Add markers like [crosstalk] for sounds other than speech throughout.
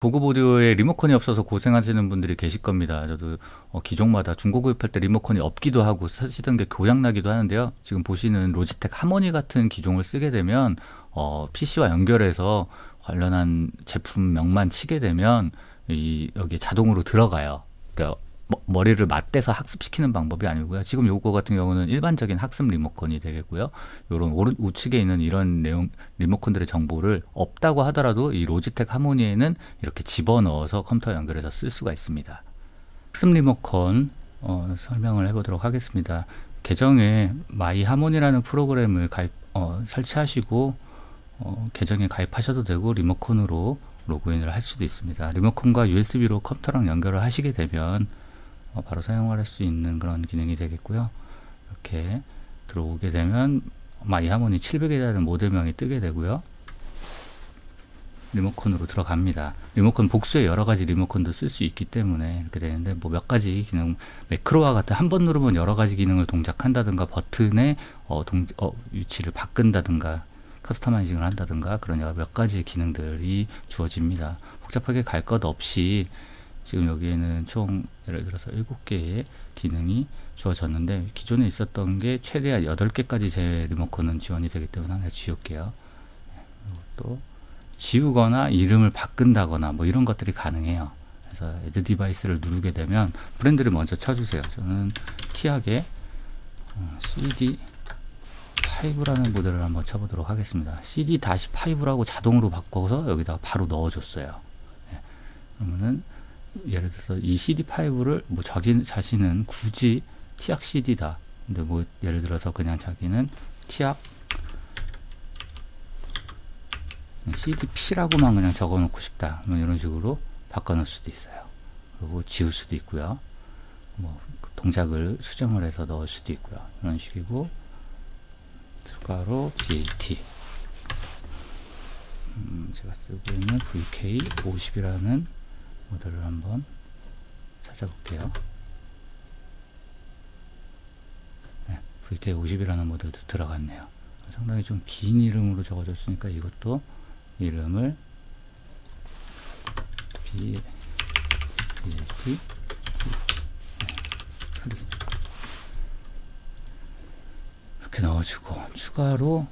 보급 오디오에 리모컨이 없어서 고생하시는 분들이 계실 겁니다. 저도 어, 기종마다 중고 구입할 때 리모컨이 없기도 하고 쓰시던 게 고장 나기도 하는데요. 지금 보시는 로지텍 하모니 같은 기종을 쓰게 되면 어, PC와 연결해서 관련한 제품명만 치게 되면 이 여기 자동으로 들어가요. 그러니까 머리를 맞대서 학습시키는 방법이 아니고요. 지금 요거 같은 경우는 일반적인 학습 리모컨이 되겠고요. 요런 오른 우측에 있는 이런 내용 리모컨들의 정보를 없다고 하더라도 이 로지텍 하모니에는 이렇게 집어넣어서 컴퓨터 연결해서 쓸 수가 있습니다. 학습 리모컨 어, 설명을 해보도록 하겠습니다. 계정에 MyHarmony라는 프로그램을 가입 어, 설치하시고 어, 계정에 가입하셔도 되고 리모컨으로 로그인을 할 수도 있습니다. 리모컨과 USB로 컴퓨터랑 연결을 하시게 되면 어, 바로 사용할 수 있는 그런 기능이 되겠고요. 이렇게 들어오게 되면 MyHarmony 700이라는 모델명이 뜨게 되고요. 리모컨으로 들어갑니다. 리모컨 복수의 여러 가지 리모컨도 쓸 수 있기 때문에 이렇게 되는데 뭐 몇 가지 기능 매크로와 같은 한 번 누르면 여러 가지 기능을 동작한다든가 버튼의 어, 동, 어, 위치를 바꾼다든가 customizing을 한다든가 그런 여러 몇 가지 기능들이 주어집니다. 복잡하게 갈 것 없이 지금 여기에는 총 예를 들어서 7개의 기능이 주어졌는데 기존에 있었던 게 최대한 8개까지 제 리모컨은 지원이 되기 때문에 하나 지울게요. 또 지우거나 이름을 바꾼다거나 뭐 이런 것들이 가능해요. 그래서 Add Device를 누르게 되면 브랜드를 먼저 쳐주세요. 저는 키하게 CD 5라는 모델을 한번 쳐보도록 하겠습니다. CD-5라고 자동으로 바꿔서 여기다 바로 넣어줬어요. 네. 그러면은 예를 들어서 이 CD5를 뭐 자기 자신은 굳이 티악 CD다. 근데 뭐 예를 들어서 그냥 자기는 티악 CDP라고만 그냥 적어 놓고 싶다. 뭐 이런 식으로 바꿔 놓을 수도 있어요. 그리고 지울 수도 있고요. 뭐 동작을 수정을 해서 넣을 수도 있고요. 이런 식이고 추가로 BAT 음, 제가 쓰고 있는 VK50이라는 모델을 한번 찾아볼게요. 네, VK50이라는 모델도 들어갔네요. 상당히 좀 긴 이름으로 적어줬으니까 이것도 이름을 B, BLT 네, 이렇게 넣어주고 추가로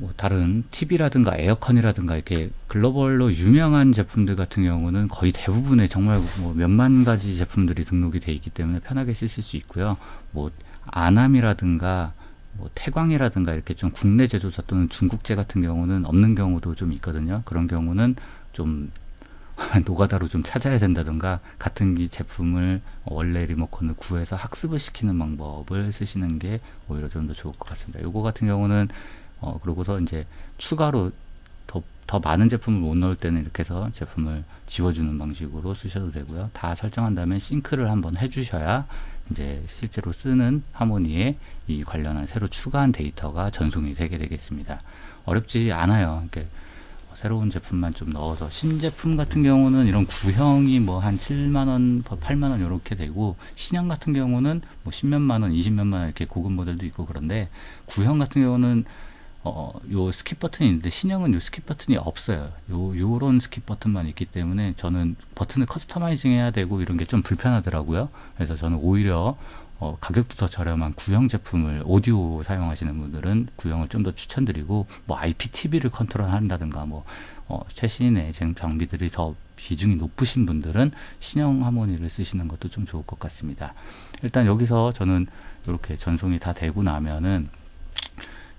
뭐 다른 TV라든가 에어컨이라든가 이렇게 글로벌로 유명한 제품들 같은 경우는 거의 대부분의 정말 뭐 몇만 가지 제품들이 등록이 돼 있기 때문에 편하게 쓰실 수 있고요. 뭐 아남이라든가 뭐 태광이라든가 이렇게 좀 국내 제조사 또는 중국제 같은 경우는 없는 경우도 좀 있거든요. 그런 경우는 좀 [laughs] 노가다로 좀 찾아야 된다든가 같은 기 제품을 원래 리모컨을 구해서 학습을 시키는 방법을 쓰시는 게 오히려 좀 더 좋을 것 같습니다. 요거 같은 경우는 어, 그러고서 이제 추가로 더, 더 많은 제품을 못 넣을 때는 이렇게 해서 제품을 지워주는 방식으로 쓰셔도 되고요. 다 설정한 다음에 싱크를 한번 해주셔야 이제 실제로 쓰는 하모니에 이 관련한 새로 추가한 데이터가 전송이 되게 되겠습니다. 어렵지 않아요. 이렇게 새로운 제품만 좀 넣어서 신제품 같은 경우는 이런 구형이 뭐 한 7만원, 8만원 이렇게 되고 신형 같은 경우는 뭐 10몇만원, 20몇만원 이렇게 고급 모델도 있고 그런데 구형 같은 경우는 어, 요 skip 버튼이 있는데 신형은 요 skip 버튼이 없어요. 요 요런 skip 버튼만 있기 때문에 저는 버튼을 customizing 해야 되고 이런 게 좀 불편하더라고요. 그래서 저는 오히려 어, 가격도 더 저렴한 구형 제품을 오디오 사용하시는 분들은 구형을 좀 더 추천드리고 뭐 IPTV를 컨트롤한다든가 뭐 어, 최신의 장비들이 더 비중이 높으신 분들은 신형 하모니를 쓰시는 것도 좀 좋을 것 같습니다. 일단 여기서 저는 이렇게 전송이 다 되고 나면은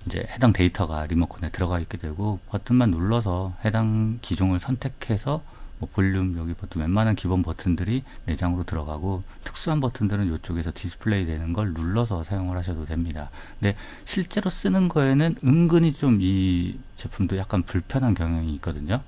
이제 해당 데이터가 리모컨에 들어가 있게 되고 버튼만 눌러서 해당 기종을 선택해서 뭐 볼륨 여기 버튼 웬만한 기본 버튼들이 내장으로 들어가고 특수한 버튼들은 이쪽에서 디스플레이 되는 걸 눌러서 사용을 하셔도 됩니다. 근데 실제로 쓰는 거에는 은근히 좀 이 제품도 약간 불편한 경향이 있거든요.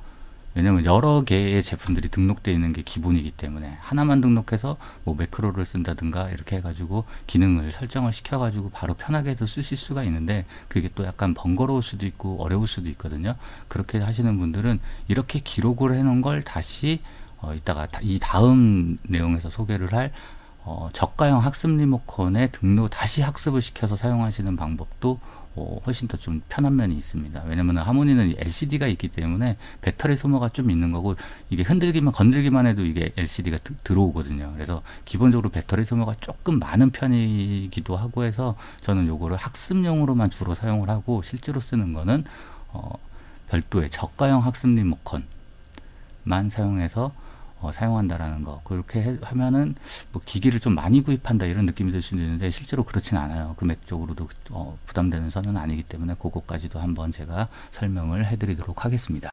왜냐면 여러 개의 제품들이 등록되어 있는 게 기본이기 때문에 하나만 등록해서 뭐 매크로를 쓴다든가 이렇게 해가지고 기능을 설정을 시켜가지고 바로 편하게도 쓰실 수가 있는데 그게 또 약간 번거로울 수도 있고 어려울 수도 있거든요. 그렇게 하시는 분들은 이렇게 기록을 해놓은 걸 다시 어, 이따가 이 다음 내용에서 소개를 할 어, 저가형 학습 리모컨에 등록 다시 학습을 시켜서 사용하시는 방법도 어, 훨씬 더 좀 편한 면이 있습니다. 왜냐면 하모니는 LCD가 있기 때문에 배터리 소모가 좀 있는 거고 이게 흔들기만 건들기만 해도 이게 LCD가 들어오거든요. 그래서 기본적으로 배터리 소모가 조금 많은 편이기도 하고 해서 저는 요거를 학습용으로만 주로 사용을 하고 실제로 쓰는 거는 어, 별도의 저가형 학습 리모컨만 사용해서 어, 사용한다라는 거. 그렇게 해, 하면은 뭐 기기를 좀 많이 구입한다 이런 느낌이 들 수도 있는데 실제로 그렇진 않아요. 금액적으로도 어, 부담되는 선은 아니기 때문에 그것까지도 한번 제가 설명을 해드리도록 하겠습니다